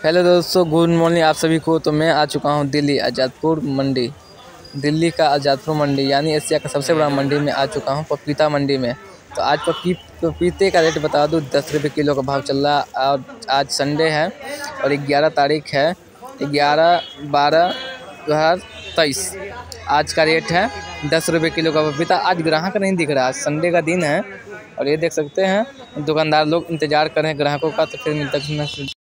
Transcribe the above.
Hello दोस्तों, good morning आप सभी को। तो मैं आ चुका हूँ दिल्ली आज़ादपुर मंडी। दिल्ली का आज़ादपुर मंडी, यानी एशिया का सबसे बड़ा मंडी में आ चुका हूँ, पपीता मंडी में। तो आज पपी, पपीते का रेट बता दूँ, दस रुपये किलो का भाव चल रहा है। और आज संडे है और ग्यारह तारीख है। ग्यारह, बारह, दो हज़ार तेईस। आज का रेट है दस रुपये किलो का पपीता। आज ग्राहक नहीं दिख रहा है संडे का दिन है। और ये देख सकते हैं, दुकानदार लोग इंतज़ार करें ग्राहकों का तो फिर मिलता